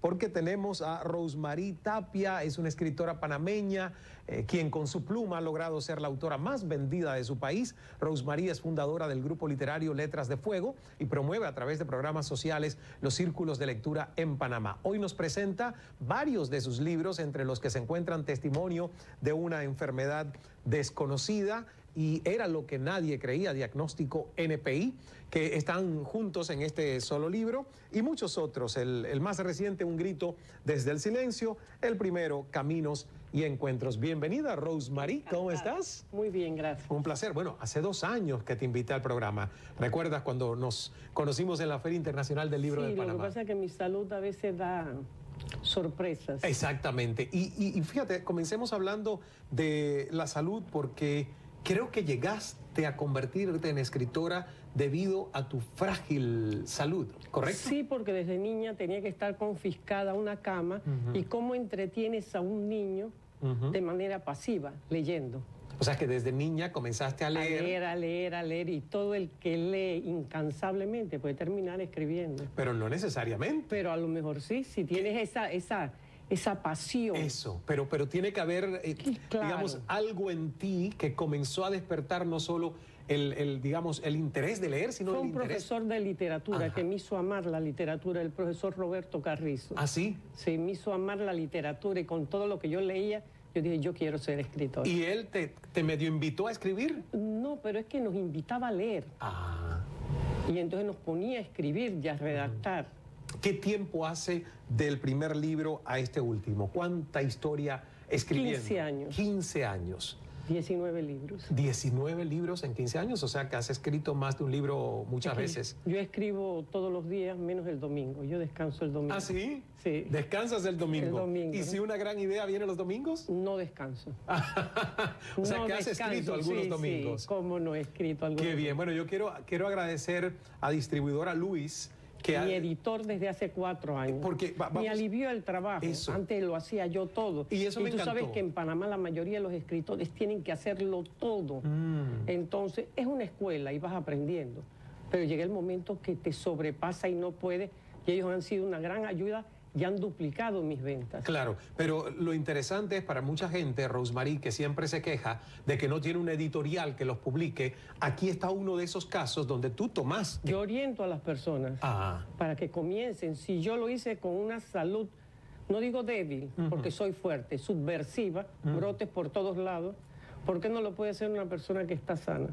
porque tenemos a Rosemary Tapia, es una escritora panameña, eh, quien con su pluma ha logrado ser la autora más vendida de su país. Rosemary es fundadora del grupo literario Letras de Fuego y promueve a través de programas sociales los círculos de lectura en Panamá. Hoy nos presenta varios de sus libros, entre los que se encuentran testimonio de una enfermedad desconocida y era lo que nadie creía, diagnóstico NPI, que están juntos en este solo libro, y muchos otros. El, el, más reciente, Un grito desde el silencio, el primero, Caminos y Encuentros. Bienvenida, Rosemary, ¿cómo estás? Muy bien, gracias. Un placer. Bueno, hace dos años que te invité al programa. ¿Recuerdas cuando nos conocimos en la Feria Internacional del Libro sí, de Panamá? Lo que pasa es que mi salud a veces da sorpresas. Exactamente. Y, y, y fíjate, comencemos hablando de la salud porque creo que llegaste a convertirte en escritora debido a tu frágil salud, ¿correcto? Sí, porque desde niña tenía que estar confiscada una cama uh -huh. y cómo entretienes a un niño uh -huh. de manera pasiva, leyendo. O sea que desde niña comenzaste a leer. A leer, a leer, a leer y todo el que lee incansablemente puede terminar escribiendo. Pero no necesariamente. Pero a lo mejor sí, si tienes esa, esa, esa pasión. Eso, pero, pero tiene que haber, eh, claro. digamos, algo en ti que comenzó a despertar no solo el, el, digamos, el interés de leer, sino Fue el un interés... profesor de literatura Ajá. que me hizo amar la literatura, el profesor Roberto Carrizo. ¿Ah, sí? Sí, me hizo amar la literatura y con todo lo que yo leía, yo dije, yo quiero ser escritor. ¿Y él te, te medio invitó a escribir? No, pero es que nos invitaba a leer. Ah. Y entonces nos ponía a escribir y a redactar. ¿Qué tiempo hace del primer libro a este último? ¿Cuánta historia escribiendo? 15 años. 15 años. 19 libros. 19 libros en 15 años, o sea que has escrito más de un libro muchas Es que veces. Yo escribo todos los días menos el domingo. Yo descanso el domingo. ¿Ah, sí? Sí. Descansas el domingo. El domingo. ¿Y si una gran idea viene los domingos? No descanso. o sea no que has descanso, escrito algunos sí, domingos. Sí, cómo no he escrito algunos Qué bien. Bueno, yo quiero, quiero agradecer a distribuidora Luis. Que mi editor desde hace cuatro años. Porque va, me alivió el trabajo. Eso. Antes lo hacía yo todo. Y eso me tú encantó. sabes que en Panamá la mayoría de los escritores tienen que hacerlo todo. Mm. Entonces es una escuela y vas aprendiendo. Pero llega el momento que te sobrepasa y no puedes. Y ellos han sido una gran ayuda y han duplicado mis ventas. Claro, pero lo interesante es para mucha gente, Rosemary, que siempre se queja de que no tiene un editorial que los publique, aquí está uno de esos casos donde tú tomas. Yo oriento a las personas Ah. para que comiencen. Si yo lo hice con una salud, no digo débil, porque soy fuerte, subversiva, brotes por todos lados, ¿por qué no lo puede hacer una persona que está sana?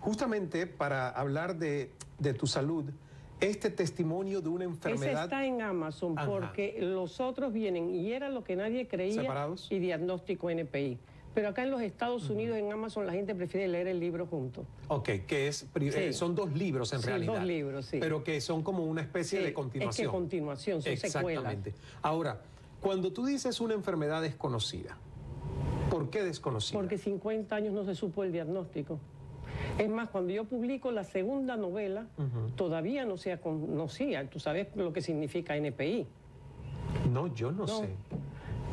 Justamente para hablar de, de tu salud, este testimonio de una Ese enfermedad... está en Amazon Ajá. porque los otros vienen y era lo que nadie creía ¿Separados? y diagnóstico NPI. Pero acá en los Estados Unidos, en Amazon, la gente prefiere leer el libro junto. Ok, que es, Sí. eh, son dos libros en Sí, realidad. dos libros, sí. Pero que son como una especie Sí, de continuación. Es que continuación, son secuelas. Exactamente. Ahora, cuando tú dices una enfermedad desconocida, ¿por qué desconocida? Porque 50 años no se supo el diagnóstico. Es más, cuando yo publico la segunda novela, todavía no se conocía. Tú sabes lo que significa NPI. No, yo no, No. sé.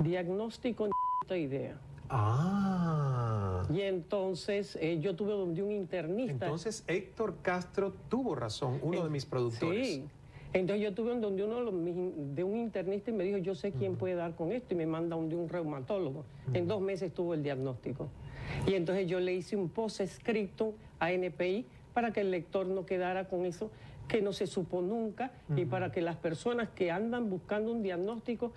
Diagnóstico n idea. Ah. Y entonces eh, yo tuve donde un internista. Entonces Héctor Castro tuvo razón, uno de mis productores. Sí. Entonces yo tuve donde uno de un internista y me dijo, yo sé quién puede dar con esto, y me manda donde un reumatólogo. En dos meses tuvo el diagnóstico. Y entonces yo le hice un post escrito a NPI para que el lector no quedara con eso que no se supo nunca y para que las personas que andan buscando un diagnóstico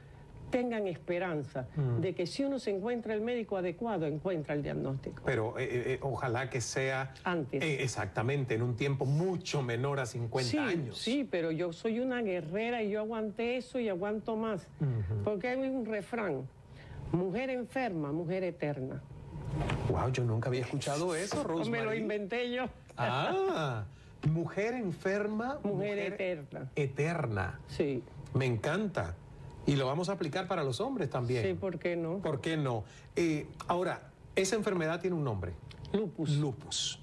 tengan esperanza de que si uno se encuentra el médico adecuado, encuentra el diagnóstico. Pero eh, eh, ojalá que sea Antes. eh, exactamente en un tiempo mucho menor a 50 sí, años. Sí, pero yo soy una guerrera y yo aguanté eso y aguanto más. Porque hay un refrán, mujer enferma, mujer eterna. Wow, yo nunca había escuchado eso, No me lo Rosemary. inventé yo. Ah, mujer enferma, Mujer eterna. Eterna. Sí, Me encanta. Y lo vamos a aplicar para los hombres también. sí, ¿por qué no? ¿Por qué no? Eh, ahora, esa enfermedad tiene un nombre. Lupus. Lupus.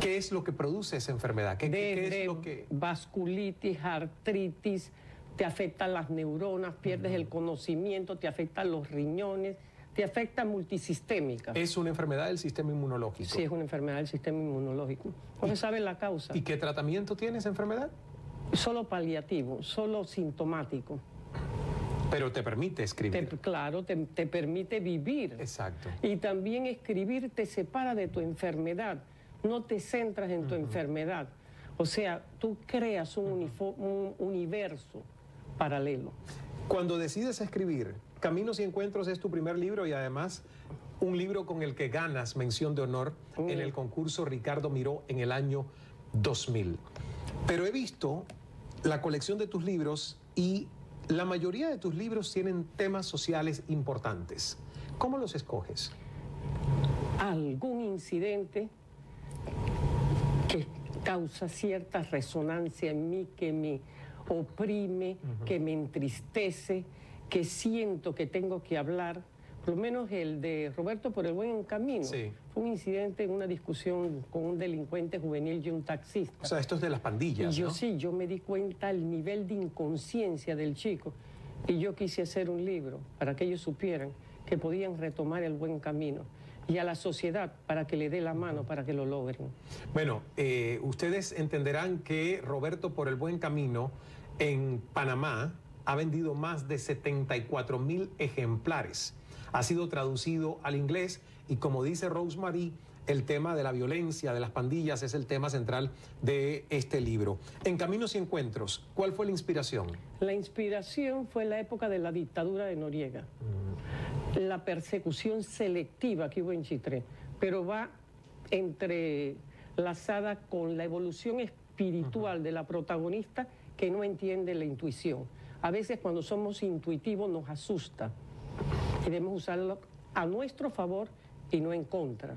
¿Qué es lo que produce esa enfermedad? ¿Qué, es lo que...? vasculitis, artritis, te afectan las neuronas, pierdes el conocimiento, te afectan los riñones, te afecta multisistémica. Es una enfermedad del sistema inmunológico. Sí, es una enfermedad del sistema inmunológico. No se sabe la causa. ¿Y qué tratamiento tiene esa enfermedad? solo paliativo, solo sintomático. Pero te permite escribir. claro, te, permite vivir. Exacto. Y también escribir te separa de tu enfermedad, no te centras en tu enfermedad. O sea, tú creas un, un universo paralelo. Cuando decides escribir, Caminos y Encuentros es tu primer libro y además un libro con el que ganas mención de honor en el concurso Ricardo Miró en el año 2000. Pero he visto la colección de tus libros y la mayoría de tus libros tienen temas sociales importantes. ¿Cómo los escoges? Algún incidente que causa cierta resonancia en mí, que me oprime, que me entristece, que siento que tengo que hablar por lo menos el de Roberto por el buen camino. Fue un incidente en una discusión con un delincuente juvenil y un taxista. O sea, esto es de las pandillas. Y yo sí, yo me di cuenta el nivel de inconsciencia del chico. Y yo quise hacer un libro para que ellos supieran que podían retomar el buen camino y a la sociedad para que le dé la mano para que lo logren. Bueno, eh, ustedes entenderán que Roberto por el buen camino en Panamá ha vendido más de 74 mil ejemplares ha sido traducido al inglés y como dice Rosemary, el tema de la violencia, de las pandillas, es el tema central de este libro. En Caminos y Encuentros, ¿cuál fue la inspiración? La inspiración fue la época de la dictadura de Noriega, mm. la persecución selectiva que hubo en Chitré, pero va entrelazada con la evolución espiritual de la protagonista que no entiende la intuición. A veces cuando somos intuitivos nos asusta debemos usarlo a nuestro favor y no en contra,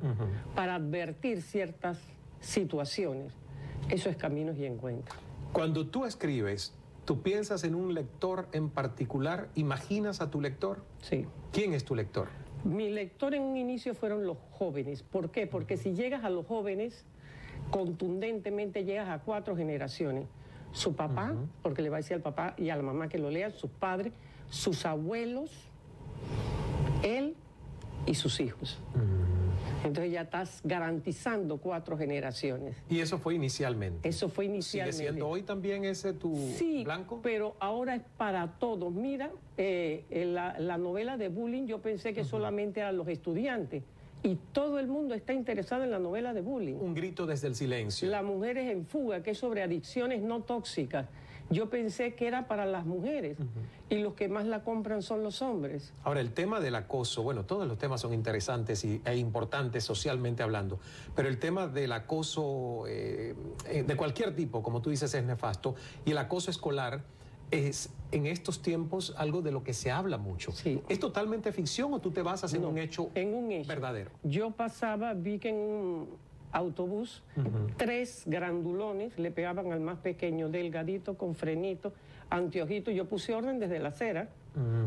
para advertir ciertas situaciones. Eso es caminos y encuentros. Cuando tú escribes, ¿tú piensas en un lector en particular? ¿Imaginas a tu lector? Sí. ¿Quién es tu lector? Mi lector en un inicio fueron los jóvenes. ¿Por qué? Porque si llegas a los jóvenes, contundentemente llegas a cuatro generaciones. Su papá, porque le va a decir al papá y a la mamá que lo lean, sus padres, sus abuelos, él y sus hijos. Entonces ya estás garantizando cuatro generaciones. ¿Y eso fue inicialmente? Eso fue inicialmente. ¿Sigue siendo hoy también ese tu sí, blanco? pero ahora es para todos. Mira, eh, la, novela de bullying yo pensé que solamente eran los estudiantes. Y todo el mundo está interesado en la novela de bullying. Un grito desde el silencio. La mujeres en fuga, que es sobre adicciones no tóxicas. Yo pensé que era para las mujeres y los que más la compran son los hombres. Ahora, el tema del acoso, bueno, todos los temas son interesantes y, e importantes socialmente hablando, pero el tema del acoso eh, eh, de cualquier tipo, como tú dices, es nefasto, y el acoso escolar es en estos tiempos algo de lo que se habla mucho. ¿Es totalmente ficción o tú te basas en un hecho en un hecho. verdadero? Yo pasaba, vi que en un autobús, tres grandulones le pegaban al más pequeño, delgadito, con frenito, anteojito. Yo puse orden desde la acera,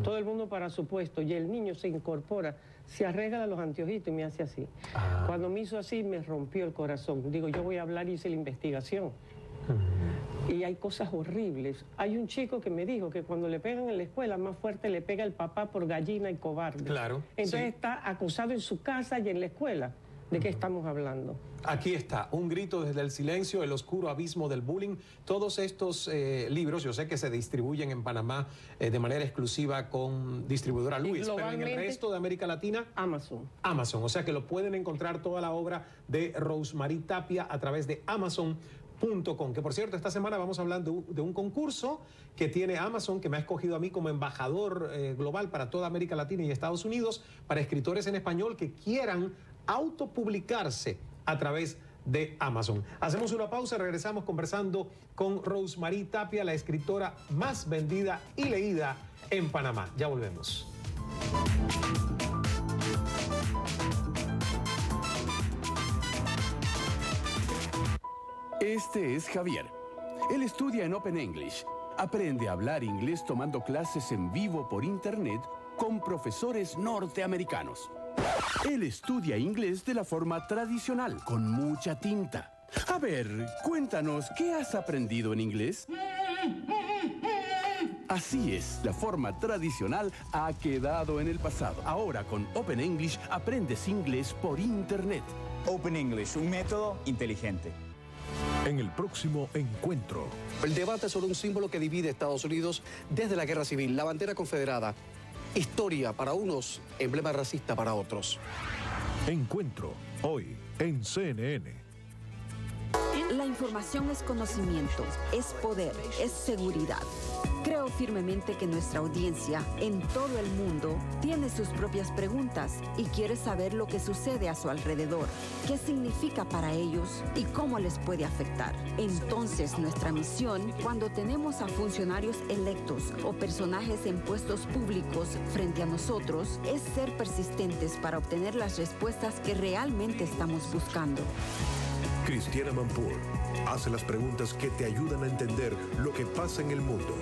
todo el mundo para su puesto, y el niño se incorpora, se arregla los anteojitos y me hace así. Ah. Cuando me hizo así, me rompió el corazón. Digo, yo voy a hablar y hice la investigación. Y hay cosas horribles. Hay un chico que me dijo que cuando le pegan en la escuela, más fuerte le pega el papá por gallina y cobarde. Claro. Entonces está acusado en su casa y en la escuela. ¿De qué estamos hablando? Aquí está, Un grito desde el silencio, El oscuro abismo del bullying. Todos estos eh, libros, yo sé que se distribuyen en Panamá eh, de manera exclusiva con distribuidora Luis, pero en el resto de América Latina... Amazon. Amazon, o sea que lo pueden encontrar toda la obra de Rosemary Tapia a través de Amazon.com. Que por cierto, esta semana vamos a hablar de un, concurso que tiene Amazon, que me ha escogido a mí como embajador eh, global para toda América Latina y Estados Unidos, para escritores en español que quieran autopublicarse a través de Amazon. Hacemos una pausa, regresamos conversando con Rosemary Tapia, la escritora más vendida y leída en Panamá. Ya volvemos. Este es Javier. Él estudia en Open English. Aprende a hablar inglés tomando clases en vivo por Internet con profesores norteamericanos. Él estudia inglés de la forma tradicional, con mucha tinta. A ver, cuéntanos, ¿qué has aprendido en inglés? Así es, la forma tradicional ha quedado en el pasado. Ahora con Open English aprendes inglés por Internet. Open English, un método inteligente. En el próximo encuentro. El debate sobre un símbolo que divide Estados Unidos desde la guerra civil, la bandera confederada. Historia para unos, emblema racista para otros. Encuentro, hoy en CNN. La información es conocimiento, es poder, es seguridad. Creo firmemente que nuestra audiencia en todo el mundo tiene sus propias preguntas y quiere saber lo que sucede a su alrededor, qué significa para ellos y cómo les puede afectar. Entonces nuestra misión, cuando tenemos a funcionarios electos o personajes en puestos públicos frente a nosotros, es ser persistentes para obtener las respuestas que realmente estamos buscando. Cristiana Manpour hace las preguntas que te ayudan a entender lo que pasa en el mundo.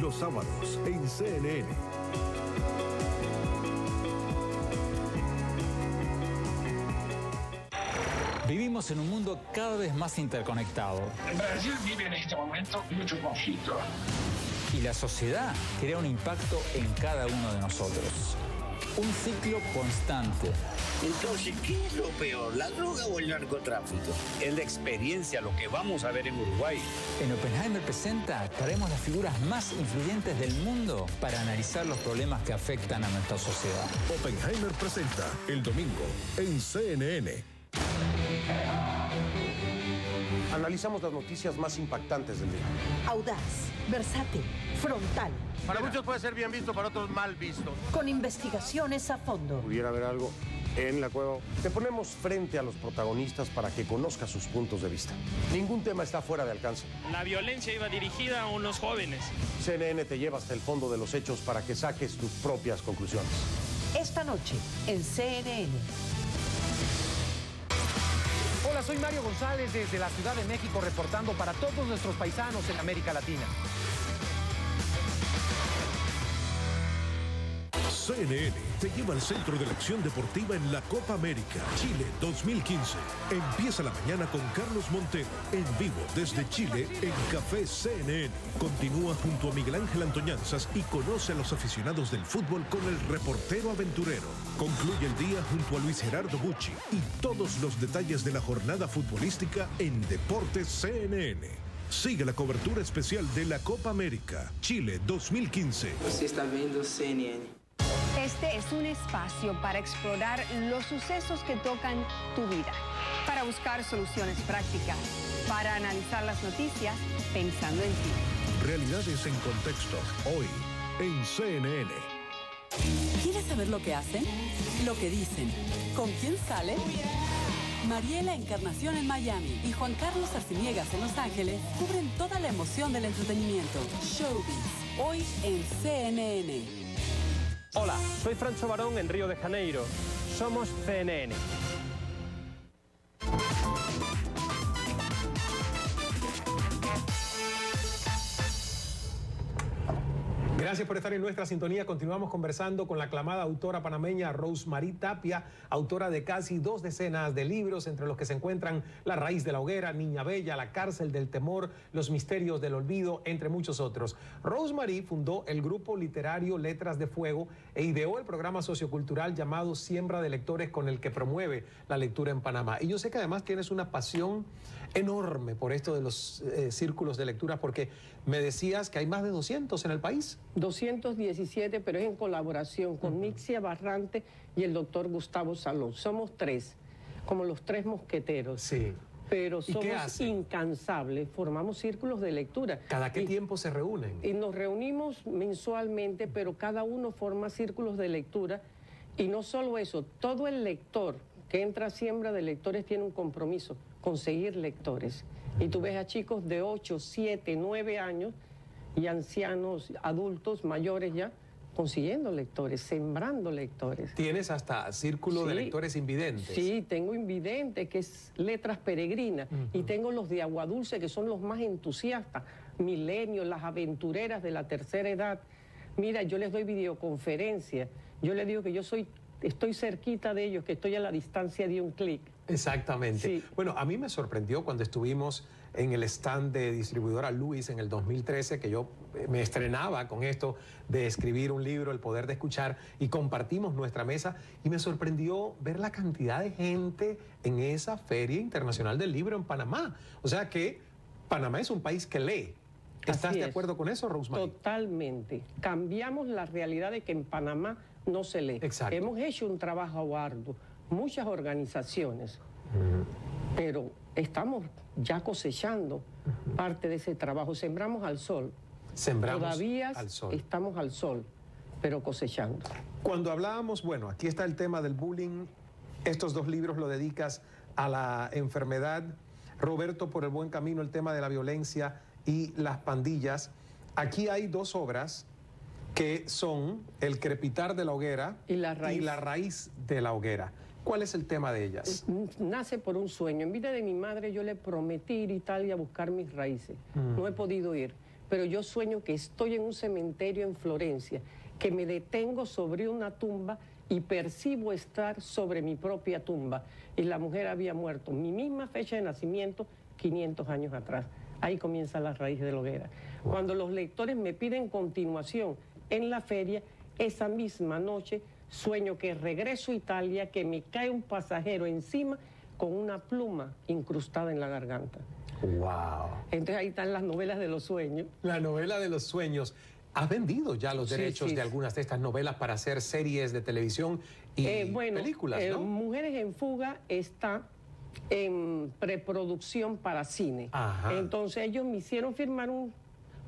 Los sábados en CNN. Vivimos en un mundo cada vez más interconectado. Brasil vive en este momento mucho conflicto. Y la sociedad crea un impacto en cada uno de nosotros. Un ciclo constante entonces, ¿qué es lo peor, la droga o el narcotráfico? Es la experiencia lo que vamos a ver en Uruguay. En Oppenheimer Presenta traemos las figuras más influyentes del mundo para analizar los problemas que afectan a nuestra sociedad. Oppenheimer Presenta el domingo en CNN. Analizamos las noticias más impactantes del día. Audaz, versátil, frontal. Para muchos puede ser bien visto, para otros mal visto. Con investigaciones a fondo. Pudiera haber algo en la cueva. Te ponemos frente a los protagonistas para que conozcas sus puntos de vista. Ningún tema está fuera de alcance. La violencia iba dirigida a unos jóvenes. CNN te lleva hasta el fondo de los hechos para que saques tus propias conclusiones. Esta noche en CNN. Soy Mario González desde la Ciudad de México reportando para todos nuestros paisanos en América Latina. CNN te lleva al centro de la acción deportiva en la Copa América Chile 2015. Empieza la mañana con Carlos Montero, en vivo desde Chile en Café CNN. Continúa junto a Miguel Ángel Antoñanzas y conoce a los aficionados del fútbol con el reportero aventurero. Concluye el día junto a Luis Gerardo Bucci y todos los detalles de la jornada futbolística en Deportes CNN. Sigue la cobertura especial de la Copa América Chile 2015. Usted está viendo CNN. Este es un espacio para explorar los sucesos que tocan tu vida, para buscar soluciones prácticas, para analizar las noticias pensando en ti. Realidades en contexto, hoy en CNN. ¿Quieres saber lo que hacen? Lo que dicen. ¿Con quién salen? Mariela Encarnación en Miami y Juan Carlos Arciniegas en Los Ángeles cubren toda la emoción del entretenimiento. Showbiz, hoy en CNN. Hola, soy Francho Barón en Río de Janeiro. Somos CNN. Gracias por estar en nuestra sintonía. Continuamos conversando con la aclamada autora panameña Rosemary Tapia, autora de casi dos decenas de libros, entre los que se encuentran La raíz de la hoguera, Niña Bella, La cárcel del temor, Los misterios del olvido, entre muchos otros. Rosemary fundó el grupo literario Letras de Fuego e ideó el programa sociocultural llamado Siembra de Lectores, con el que promueve la lectura en Panamá. Y yo sé que además tienes una pasión enorme por esto de los eh, círculos de lectura, porque me decías que hay más de 200 en el país. 217, pero es en colaboración con Nixia Barrante y el doctor Gustavo Salón. Somos tres, como los tres mosqueteros. Sí. Pero somos incansables, formamos círculos de lectura. ¿Cada qué tiempo se reúnen? Y nos reunimos mensualmente, pero cada uno forma círculos de lectura. Y no solo eso, todo el lector que entra a siembra de lectores tiene un compromiso, conseguir lectores. Y tú ves a chicos de 8, 7, 9 años y ancianos, adultos, mayores ya, consiguiendo lectores, sembrando lectores. ¿Tienes hasta círculo de lectores invidentes? Sí, tengo invidentes, que es letras peregrinas, y tengo los de agua dulce, que son los más entusiastas, milenios, las aventureras de la tercera edad. Mira, yo les doy videoconferencia, yo les digo que yo soy, estoy cerquita de ellos, que estoy a la distancia de un clic. Exactamente. Bueno, a mí me sorprendió cuando estuvimos en el stand de distribuidora Luis en el 2013, que yo eh, me estrenaba con esto de escribir un libro, El Poder de Escuchar, y compartimos nuestra mesa y me sorprendió ver la cantidad de gente en esa Feria Internacional del Libro en Panamá. O sea que Panamá es un país que lee. ¿Estás Así de es. acuerdo con eso, Rosemary? Totalmente. Cambiamos la realidad de que en Panamá no se lee. Exacto. Hemos hecho un trabajo arduo, muchas organizaciones, pero estamos ya cosechando parte de ese trabajo. Sembramos al sol. Sembramos Todavía al sol. estamos al sol, pero cosechando. Cuando hablábamos, bueno, aquí está el tema del bullying. Estos dos libros lo dedicas a la enfermedad. Roberto, por el buen camino, el tema de la violencia y las pandillas. Aquí hay dos obras que son El crepitar de la hoguera y la raíz, raíz de la hoguera. ¿Cuál es el tema de ellas? Nace por un sueño. En vida de mi madre yo le prometí ir a Italia a buscar mis raíces. Mm. No he podido ir, pero yo sueño que estoy en un cementerio en Florencia, que me detengo sobre una tumba y percibo estar sobre mi propia tumba. Y la mujer había muerto. Mi misma fecha de nacimiento, 500 años atrás. Ahí comienza la raíz de la hoguera. Cuando los lectores me piden continuación en la feria, esa misma noche sueño que regreso a Italia, que me cae un pasajero encima con una pluma incrustada en la garganta. ¡Wow! Entonces ahí están las novelas de los sueños. La novela de los sueños. Has vendido ya los Sí, derechos sí, de algunas de estas novelas para hacer series de televisión y Eh, bueno, películas, eh. Mujeres en Fuga está en preproducción para cine. Ajá. Entonces ellos me hicieron firmar un,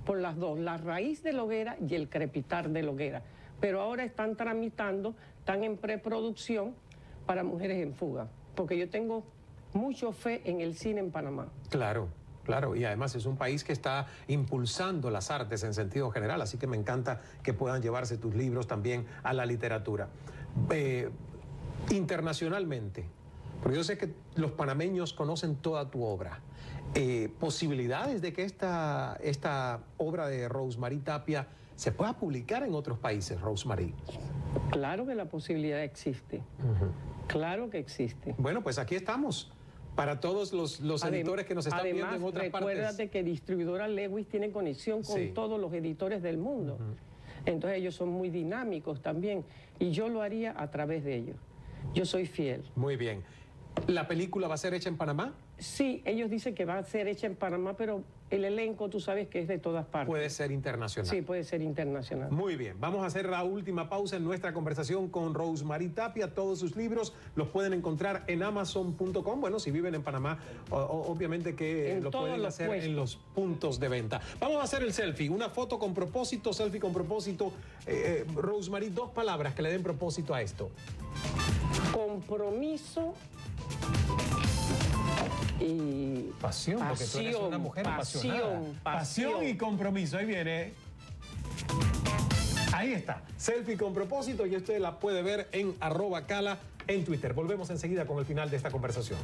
por las dos, la raíz de la hoguera y el crepitar de la hoguera. Pero ahora están tramitando, están en preproducción para Mujeres en Fuga. Porque yo tengo mucho fe en el cine en Panamá. Claro, claro. Y además es un país que está impulsando las artes en sentido general, así que me encanta que puedan llevarse tus libros también a la literatura. Eh, internacionalmente, porque yo sé que los panameños conocen toda tu obra. Eh, ¿Posibilidades de que esta, esta obra de Rosemary Tapia se pueda publicar en otros países, Rosemary? Claro que la posibilidad existe. Claro que existe. Bueno, pues aquí estamos. Para todos los, editores que nos están además, viendo en otras recuérdate partes. que distribuidora Lewis tiene conexión con Sí. todos los editores del mundo. Entonces ellos son muy dinámicos también. Y yo lo haría a través de ellos. Yo soy fiel. Muy bien. ¿La película va a ser hecha en Panamá? Sí, ellos dicen que va a ser hecha en Panamá, pero el elenco tú sabes que es de todas partes. Puede ser internacional. Sí, puede ser internacional. Muy bien, vamos a hacer la última pausa en nuestra conversación con Rosemary Tapia. Todos sus libros los pueden encontrar en amazon.com. Bueno, si viven en Panamá, obviamente que En lo pueden hacer puestos. en los puntos de venta. Vamos a hacer el selfie, una foto con propósito, selfie con propósito. Eh, eh, Rosemary, dos palabras que le den propósito a esto. Compromiso y Pasión, porque tú eres una mujer apasionada. pasión, pasión. Pasión y compromiso. Ahí viene. Ahí está. Selfie con propósito y usted la puede ver en arroba cala en Twitter. Volvemos enseguida con el final de esta conversación.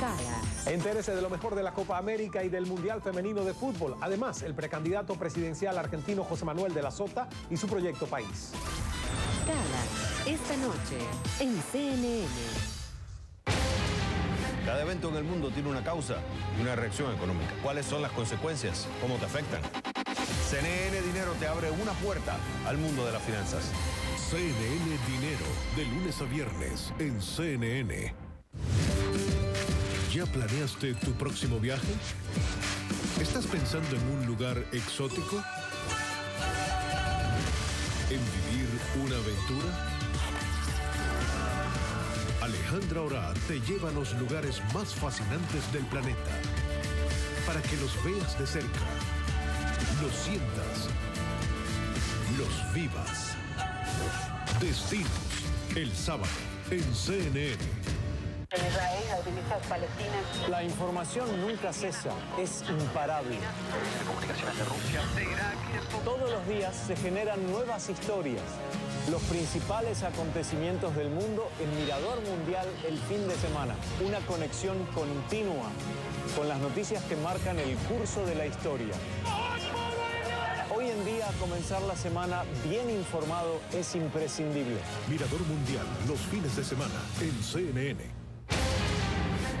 Cara. Entérese de lo mejor de la Copa América y del Mundial Femenino de Fútbol. Además, el precandidato presidencial argentino José Manuel de la Sota y su proyecto País. Gala, esta noche en CNN. Cada evento en el mundo tiene una causa y una reacción económica. ¿Cuáles son las consecuencias? ¿Cómo te afectan? CNN Dinero te abre una puerta al mundo de las finanzas. CNN Dinero, de lunes a viernes en CNN. ¿Ya planeaste tu próximo viaje? ¿Estás pensando en un lugar exótico? ¿En vivir una aventura? Alejandra Ora te lleva a los lugares más fascinantes del planeta para que los veas de cerca, los sientas, los vivas. Destinos, el sábado, en CNN. En Israel, las milicias palestinas. La información nunca cesa, es imparable. Todos los días se generan nuevas historias. Los principales acontecimientos del mundo en Mirador Mundial el fin de semana. Una conexión continua con las noticias que marcan el curso de la historia. Hoy en día comenzar la semana bien informado es imprescindible. Mirador Mundial, los fines de semana en CNN.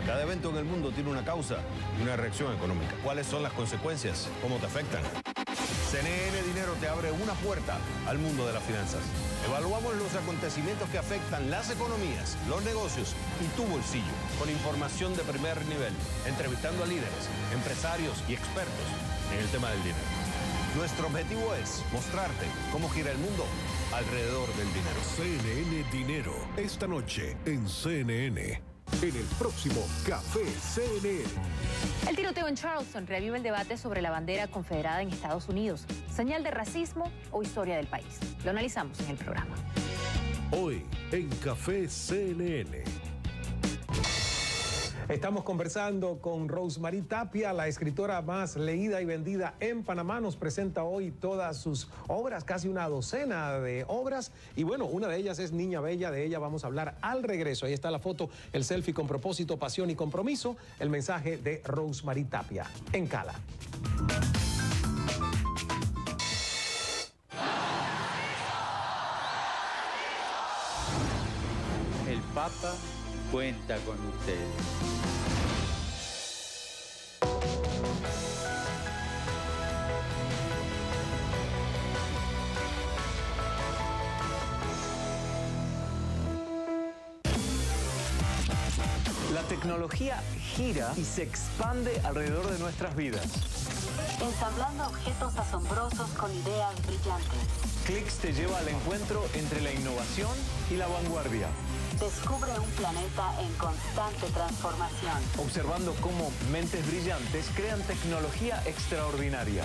Cada evento en el mundo tiene una causa y una reacción económica. ¿Cuáles son las consecuencias? ¿Cómo te afectan? CNN Dinero te abre una puerta al mundo de las finanzas. Evaluamos los acontecimientos que afectan las economías, los negocios y tu bolsillo, con información de primer nivel, entrevistando a líderes, empresarios y expertos en el tema del dinero. Nuestro objetivo es mostrarte cómo gira el mundo alrededor del dinero. CNN Dinero, esta noche en CNN. En el próximo Café CNN. El tiroteo en Charleston revive el debate sobre la bandera confederada en Estados Unidos. ¿Señal de racismo o historia del país? Lo analizamos en el programa. Hoy en Café CNN. Estamos conversando con Rosemary Tapia, la escritora más leída y vendida en Panamá. Nos presenta hoy todas sus obras, casi una docena de obras. Y bueno, una de ellas es Niña Bella, de ella vamos a hablar al regreso. Ahí está la foto, el selfie con propósito, pasión y compromiso. El mensaje de Rosemary Tapia en Cala. El Papa cuenta con ustedes. La tecnología gira y se expande alrededor de nuestras vidas. Ensamblando objetos asombrosos con ideas brillantes. Clicks te lleva al encuentro entre la innovación y la vanguardia. Descubre un planeta en constante transformación. Observando cómo mentes brillantes crean tecnología extraordinaria.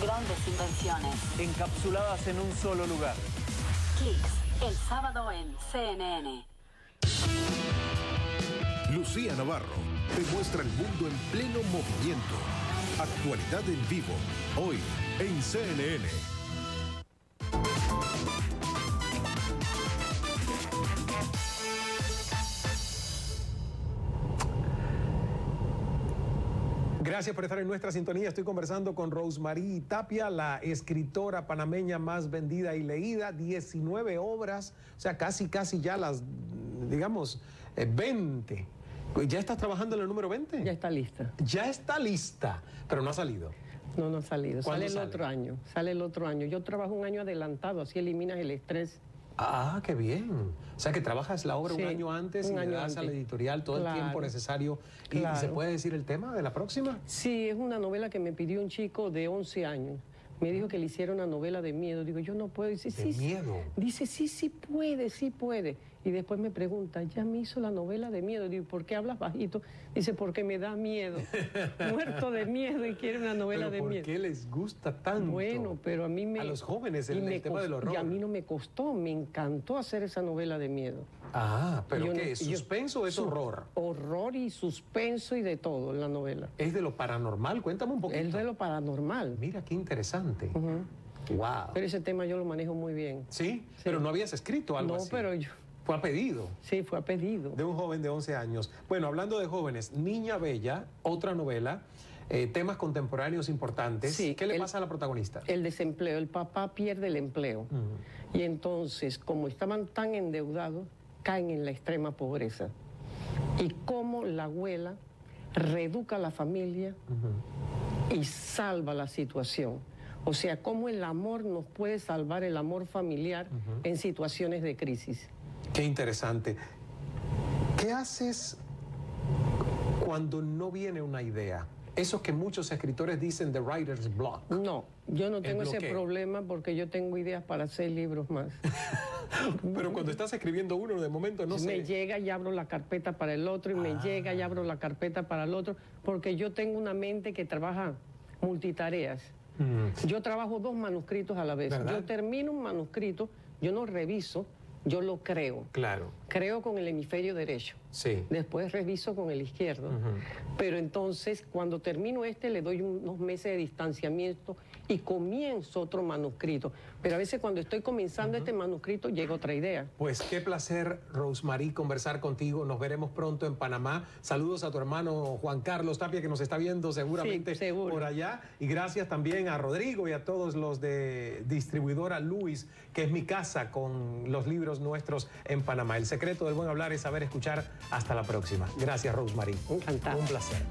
Grandes invenciones. Encapsuladas en un solo lugar. Clicks, el sábado en CNN. Lucía Navarro te muestra el mundo en pleno movimiento. Actualidad en vivo, hoy en CNN. Gracias por estar en nuestra sintonía. Estoy conversando con Rosemary Tapia, la escritora panameña más vendida y leída, 19 obras, o sea, casi, casi ya las, digamos, eh, 20. ¿Ya estás trabajando en el número 20? Ya está lista. Ya está lista, pero no ha salido. No, no ha salido. ¿Cuándo Sale el sale? otro año. Sale el otro año. Yo trabajo un año adelantado, así eliminas el estrés. Ah, qué bien. O sea, que trabajas la obra Sí, un año antes un y le das a la editorial todo el tiempo necesario. ¿Y claro. se puede decir el tema de la próxima? Sí, es una novela que me pidió un chico de 11 años. Me dijo que le hiciera una novela de miedo. Digo, yo no puedo. Dice, ¿De sí, sí. miedo? Dice, sí, sí puede, sí puede. Y después me pregunta, ya me hizo la novela de miedo. Digo, ¿por qué hablas bajito? Dice, porque me da miedo. Muerto de miedo y quiere una novela ¿Pero de ¿Por miedo. qué les gusta tanto? Bueno, pero a mí me... A los jóvenes el, tema del horror. Y a mí no me costó, me encantó hacer esa novela de miedo. Ah, pero Yo ¿qué? no- ¿Es yo- suspenso o es horror? Horror y suspenso y de todo en la novela. ¿Es de lo paranormal? Cuéntame un poquito. Es de lo paranormal. Mira, qué interesante. Wow. Pero ese tema yo lo manejo muy bien. ¿Sí? Pero no habías escrito algo No, así. pero yo... Fue a pedido. Sí, fue a pedido. De un joven de 11 años. Bueno, hablando de jóvenes, Niña Bella, otra novela, eh, temas contemporáneos importantes. Sí, ¿Qué le el- pasa a la protagonista? El desempleo, el papá pierde el empleo. Y entonces, como estaban tan endeudados, caen en la extrema pobreza. Y cómo la abuela reeduca a la familia y salva la situación. O sea, cómo el amor nos puede salvar el amor familiar en situaciones de crisis. Qué interesante. ¿Qué haces cuando no viene una idea? Eso que muchos escritores dicen de writer's block. No, yo no tengo ese problema porque yo tengo ideas para seis libros más. Pero cuando estás escribiendo uno, de momento no me sé. llega y abro la carpeta para el otro y me Ah. llega y abro la carpeta para el otro, porque yo tengo una mente que trabaja multitareas. Yo trabajo dos manuscritos a la vez. ¿Verdad? Yo termino un manuscrito, yo no reviso, yo lo creo. Claro, Creo con el hemisferio derecho. Sí. Después reviso con el izquierdo. Pero entonces, cuando termino este, le doy unos meses de distanciamiento y comienzo otro manuscrito. Pero a veces cuando estoy comenzando este manuscrito llega otra idea. Pues qué placer, Rosemary, conversar contigo. Nos veremos pronto en Panamá. Saludos a tu hermano Juan Carlos Tapia, que nos está viendo seguramente por allá. Y gracias también a Rodrigo y a todos los de distribuidora Luis, que es mi casa con los libros nuestros en Panamá. El secreto del buen hablar es saber escuchar. Hasta la próxima. Gracias, Rosemary. Encantado. Un placer.